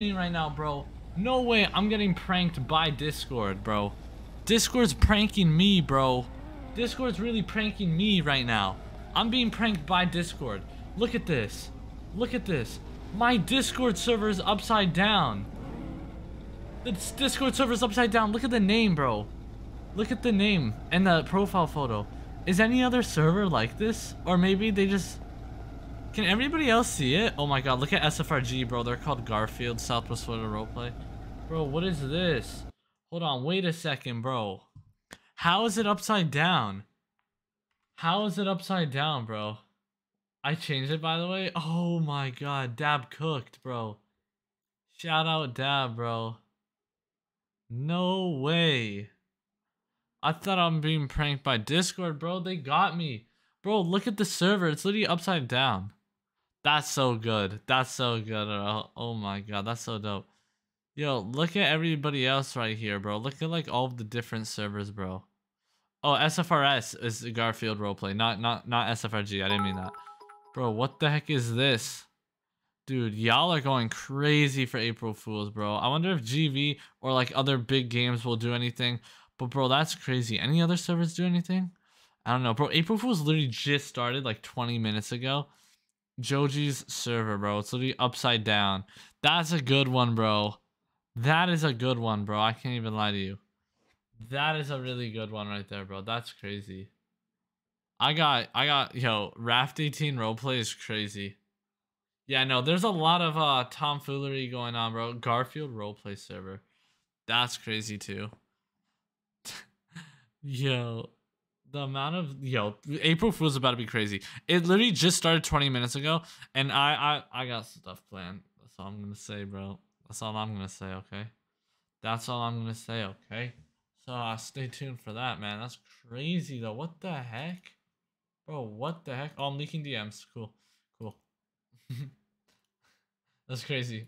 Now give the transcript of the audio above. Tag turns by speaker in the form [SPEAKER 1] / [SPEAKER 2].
[SPEAKER 1] right now, bro. No way I'm getting pranked by Discord, bro. Discord's pranking me, bro. Discord's really pranking me right now. I'm being pranked by Discord. Look at this. Look at this. My Discord server is upside down. The Discord server is upside down. Look at the name, bro. Look at the name and the profile photo. Is any other server like this? Or maybe they just... Can everybody else see it? Oh my god, look at SFRG, bro. They're called Garfield Southwest Florida Roleplay. Bro, what is this? Hold on, wait a second, bro. How is it upside down? How is it upside down, bro? I changed it, by the way. Oh my god, Dab cooked, bro. Shout out Dab, bro. No way. I thought I'm being pranked by Discord, bro. They got me. Bro, look at the server. It's literally upside down. That's so good. That's so good. Oh, my god, that's so dope. Yo, look at everybody else right here, bro. Look at like all the different servers, bro. Oh, SFRS is Garfield roleplay, not not not SFRG. I didn't mean that. Bro, what the heck is this? Dude, y'all are going crazy for April Fools, bro. I wonder if GV or like other big games will do anything. But bro, that's crazy. Any other servers do anything? I don't know, bro. April Fools literally just started like 20 minutes ago. JoJe's server, bro. It's literally upside down. That's a good one, bro. That is a good one, bro. I can't even lie to you. That is a really good one right there, bro. That's crazy. I got, I got, yo, Raft 18 roleplay is crazy. Yeah, no, there's a lot of uh tomfoolery going on, bro. Garfield roleplay server. That's crazy too. yo, the amount of yo April Fool's about to be crazy. It literally just started 20 minutes ago, and I I I got stuff planned. That's all I'm gonna say, bro. That's all I'm gonna say. Okay, that's all I'm gonna say. Okay, so uh, stay tuned for that, man. That's crazy though. What the heck, bro? What the heck? Oh, I'm leaking DMs. Cool, cool. that's crazy.